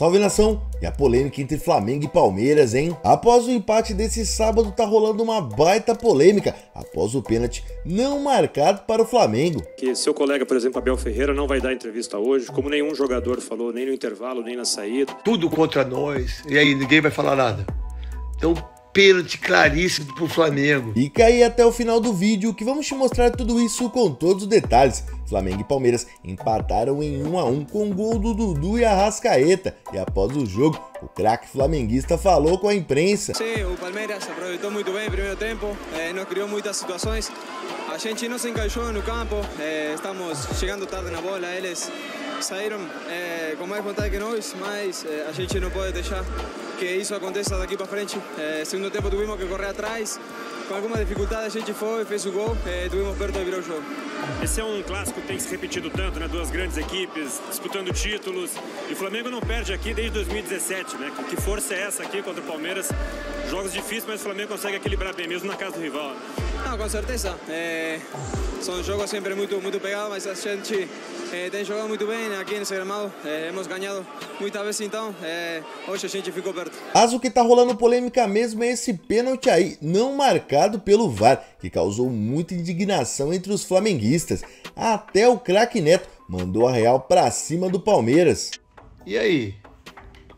Salve nação! E a polêmica entre Flamengo e Palmeiras, hein? Após o empate desse sábado, tá rolando uma baita polêmica após o pênalti não marcado para o Flamengo. Que seu colega, por exemplo, Abel Ferreira, não vai dar entrevista hoje, como nenhum jogador falou, nem no intervalo, nem na saída. Tudo contra nós, e aí ninguém vai falar nada. Então, pênalti claríssimo pro Flamengo. Fica aí até o final do vídeo que vamos te mostrar tudo isso com todos os detalhes. Flamengo e Palmeiras empataram em 1 a 1 com gol do Dudu e Arrascaeta. E após o jogo, o craque flamenguista falou com a imprensa. Sim, o Palmeiras aproveitou muito bem o primeiro tempo, eh, nos criou muitas situações. A gente não se encaixou no campo, eh, estamos chegando tarde na bola, eles saíram eh, com mais vontade que nós, mas eh, a gente não pode deixar que isso aconteça daqui para frente. Eh, segundo tempo tuvimos que correr atrás, com alguma dificuldade a gente foi, fez o gol, eh, tuvimos perto de virar o jogo. Esse é um clássico que tem se repetido tanto, né? Duas grandes equipes disputando títulos. E o Flamengo não perde aqui desde 2017, né? Que força é essa aqui contra o Palmeiras? Jogos difíceis, mas o Flamengo consegue equilibrar bem, mesmo na casa do rival. Não, com certeza. Eh, são jogos sempre muito, muito pegados, mas a gente eh, tem jogado muito bem aqui nesse gramado. Eh, hemos ganhado muitas vezes, então eh, hoje a gente ficou perto. Mas o que tá rolando polêmica mesmo é esse pênalti aí, não marcado pelo VAR, que causou muita indignação entre os flamenguistas. Até o craque Neto mandou a Real pra cima do Palmeiras. E aí?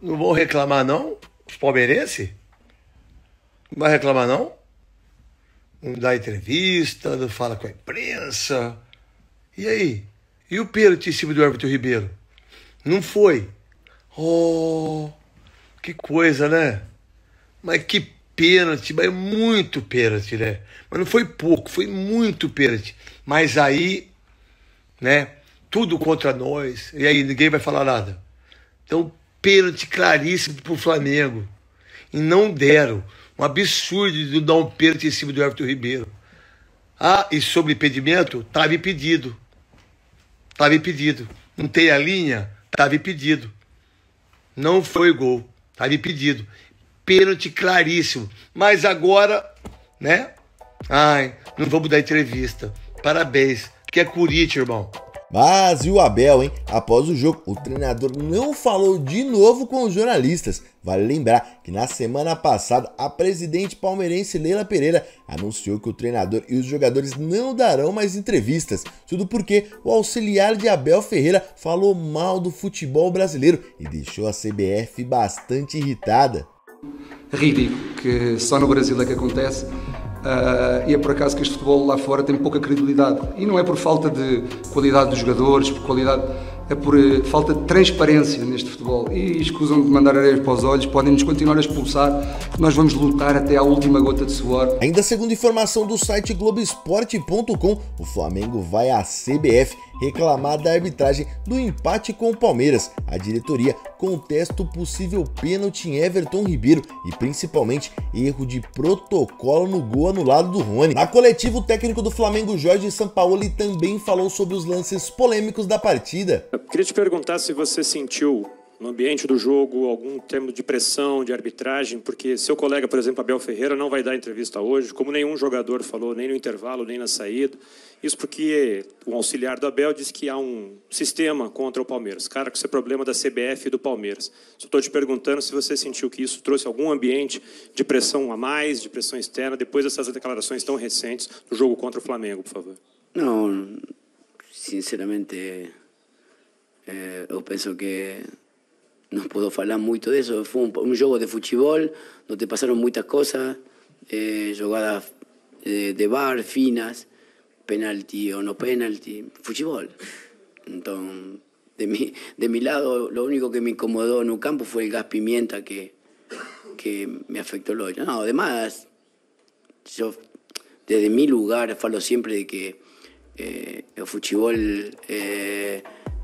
Não vão reclamar não? Os palmeirenses? Não vai reclamar não? Não dá entrevista, não fala com a imprensa. E aí? E o pênalti em cima do Everton Ribeiro? Não foi. Oh, que coisa, né? Mas que pênalti, mas muito pênalti, né? Mas não foi pouco, foi muito pênalti. Mas aí, né? Tudo contra nós. E aí ninguém vai falar nada. Então, pênalti claríssimo pro Flamengo. E não deram. Um absurdo de dar um pênalti em cima do Everton Ribeiro. Ah, e sobre impedimento? Estava impedido. Estava impedido. Não tem a linha? Estava impedido. Não foi gol. Estava impedido. Pênalti claríssimo. Mas agora, né? Ai, não vamos dar entrevista. Parabéns. Que é Corinthians, irmão. Mas e o Abel, hein? Após o jogo, o treinador não falou de novo com os jornalistas. Vale lembrar que na semana passada a presidente palmeirense Leila Pereira anunciou que o treinador e os jogadores não darão mais entrevistas. Tudo porque o auxiliar de Abel Ferreira falou mal do futebol brasileiro e deixou a CBF bastante irritada. Ridículo, que só no Brasil é que acontece. Uh, e é por acaso que este futebol lá fora tem pouca credibilidade. E não é por falta de qualidade dos jogadores, por qualidade, é por uh, falta de transparência neste futebol. E escusam de mandar areias para os olhos, podem-nos continuar a expulsar, nós vamos lutar até à última gota de suor. Ainda segundo informação do site Globoesporte.com, o Flamengo vai à CBF reclamar da arbitragem do empate com o Palmeiras. A diretoria contesta o possível pênalti em Everton Ribeiro e principalmente erro de protocolo no gol anulado do Rony. Na coletiva, o técnico do Flamengo, Jorge Sampaoli, também falou sobre os lances polêmicos da partida. Queria te perguntar se você sentiu no ambiente do jogo, algum termo de pressão, de arbitragem, porque seu colega, por exemplo, Abel Ferreira, não vai dar entrevista hoje, como nenhum jogador falou, nem no intervalo, nem na saída. Isso porque o auxiliar do Abel disse que há um sistema contra o Palmeiras. Cara, que isso é problema da CBF e do Palmeiras. Só estou te perguntando se você sentiu que isso trouxe algum ambiente de pressão a mais, de pressão externa, depois dessas declarações tão recentes do jogo contra o Flamengo, por favor. Não, sinceramente, eh, eu penso que não puedo falar muito disso. Foi um, um jogo de futebol, onde passaram muitas coisas, eh, jogadas de, de bar, finas, penalti o no penalti, futebol. Então, de mi, de mi lado, lo único que me incomodó en un campo fue el gas pimienta que, que me afectó el hoyo. No, además, yo desde mi lugar falo siempre de que eh, el futebol eh,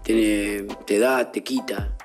te da, te quita,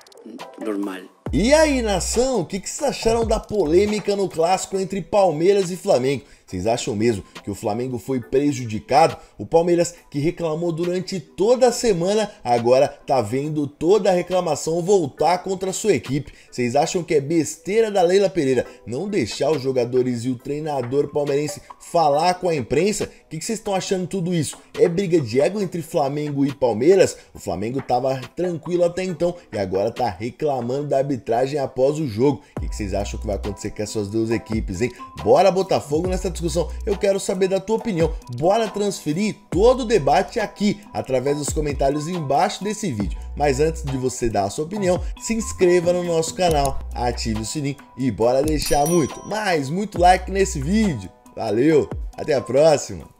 normal. E aí, nação, o que, que vocês acharam da polêmica no clássico entre Palmeiras e Flamengo? Vocês acham mesmo que o Flamengo foi prejudicado? O Palmeiras, que reclamou durante toda a semana, agora tá vendo toda a reclamação voltar contra a sua equipe. Vocês acham que é besteira da Leila Pereira não deixar os jogadores e o treinador palmeirense falar com a imprensa? O que, vocês estão achando tudo isso? É briga de ego entre Flamengo e Palmeiras? O Flamengo tava tranquilo até então e agora tá reclamando da arbitragem arbitragem após o jogo. O que vocês acham que vai acontecer com essas duas equipes, hein? Bora botar fogo nessa discussão. Eu quero saber da tua opinião. Bora transferir todo o debate aqui através dos comentários embaixo desse vídeo. Mas antes de você dar a sua opinião, se inscreva no nosso canal, ative o sininho e bora deixar muito, mais muito like nesse vídeo. Valeu, até a próxima!